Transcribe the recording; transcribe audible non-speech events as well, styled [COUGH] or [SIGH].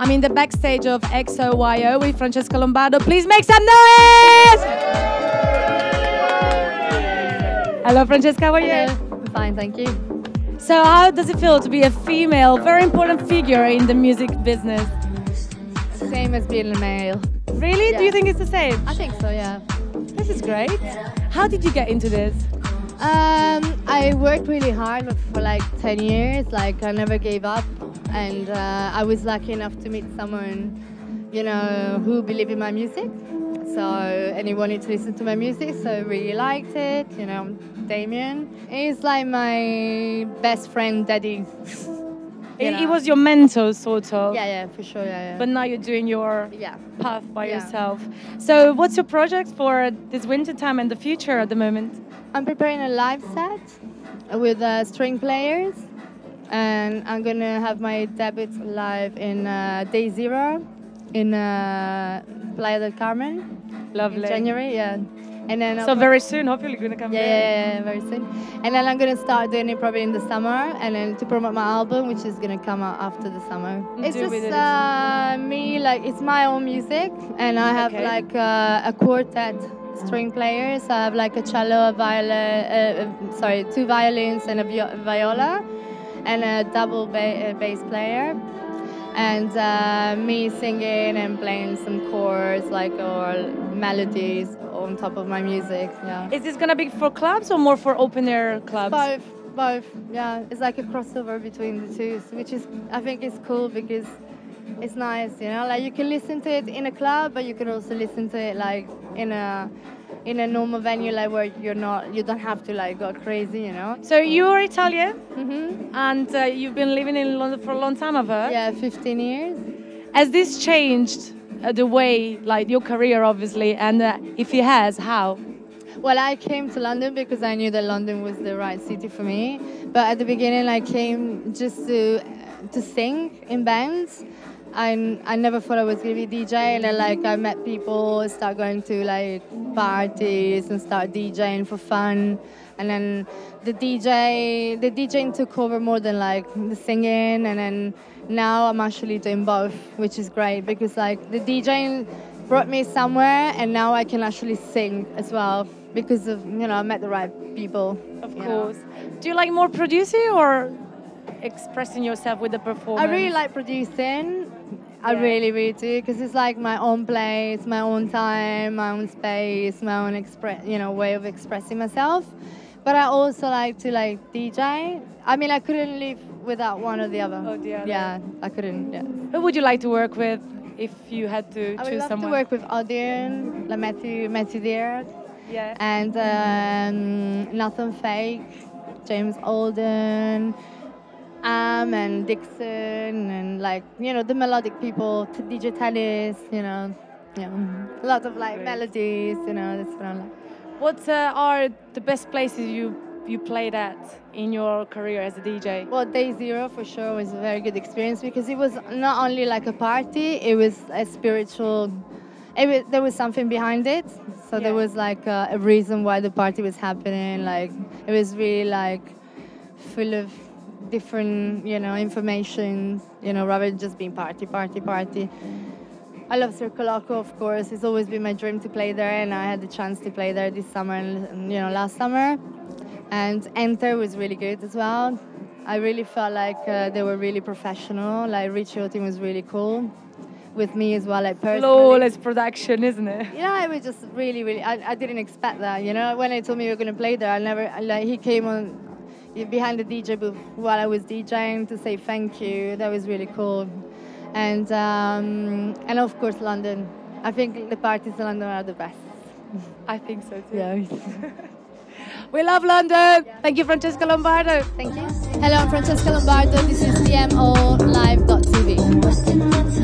I'm in the backstage of XOYO with Francesca Lombardo. Please make some noise! Hello, Francesca, how are you? I'm fine, thank you. So, how does it feel to be a female, very important figure in the music business? Same as being a male. Really? Do you think it's the same? I think so, yeah. This is great. How did you get into this? Um, I worked really hard for like 10 years. Like, I never gave up. And uh, I was lucky enough to meet someone, you know, who believed in my music. So, and he wanted to listen to my music, so I really liked it. You know, Damian. He's like my best friend, daddy. [LAUGHS] It, it was your mentor, sort of. Yeah, yeah, for sure, yeah, yeah. But now you're doing your yeah. path by Yeah. yourself. So, what's your project for this winter time and the future at the moment? I'm preparing a live set with uh, string players, and I'm gonna have my debut live in uh, Day Zero in uh, Playa del Carmen Lovely. in January. Yeah, and then So I'll- very soon, hopefully, you're gonna come yeah, yeah, yeah, very soon. And then I'm gonna start doing it probably in the summer, and then to promote my album, which is gonna come out after the summer. It's Do with just it. uh, me, like it's my own music, and I have Okay. like uh, a quartet string players. I have like a cello, a viola, uh, uh, sorry, two violins and a viola, and a double ba- bass player. And uh, me singing and playing some chords, like or melodies on top of my music. Yeah. Is this gonna be for clubs or more for open air clubs? Both, both. Yeah, it's like a crossover between the two, which is I think is cool because it's nice. You know, like you can listen to it in a club, but you can also listen to it like in a in a normal venue, like where you're not, you don't have to like go crazy. You know. So you're Italian hmm and uh, you've been living in London for a long time, I've heard. Yeah, 15 years. Has this changed uh, the way, like your career, obviously, and uh, if it has, how? Well, I came to London because I knew that London was the right city for me. But at the beginning, I came just to to sing in bands. I, I never thought I was gonna be DJ, and then like I met people, start going to like parties and start DJing for fun, and then the DJ the DJing took over more than like the singing, and then now I'm actually doing both, which is great because like the DJing brought me somewhere, and now I can actually sing as well because of you know I met the right people. Of you know. course. Do you like more producing or expressing yourself with the performance? I really like producing. I Yeah. really, really do because it's like my own place, my own time, my own space, my own express, you know, way of expressing myself. But I also like to like DJ. I mean, I couldn't live without one or the other. Oh, other. Yeah, I couldn't. Yeah. Who would you like to work with if you had to choose someone? I would love someone? to work with Audion, like Matthew, Matthew Dear, Yeah. and um, Nathan Fake, James Holden, Âme and Dixon, and like you know the melodic people, DJ Tennis, you know, yeah, a lot of like Great. melodies, you know, that's what I like. What uh, are the best places you you played at in your career as a DJ? Well, Day Zero for sure was a very good experience because it was not only like a party, it was a spiritual. It was, there was something behind it, so there was like a, a reason why the party was happening. Like it was really like full of different, you know, information. You know, rather than just being party, party, party. I love Circoloco, of course. It's always been my dream to play there, and I had the chance to play there this summer and you know last summer. And Enter was really good as well. I really felt like uh, they were really professional. Like Richie Hawtin was really cool with me as well, like personally. Flawless production, isn't it? Yeah, it was just really, really. I, I didn't expect that. You know, when they told me we were gonna play there, I never like he came on behind the DJ booth while I was DJing to say thank you. That was really cool. And, um, and of course, London. I think the parties in London are the best. I think so too. Yeah. [LAUGHS] we love London. Yeah. Thank you, Francesca Lombardo. Thank you. Hello, I'm Francesca Lombardo. This is DMO Live.tv.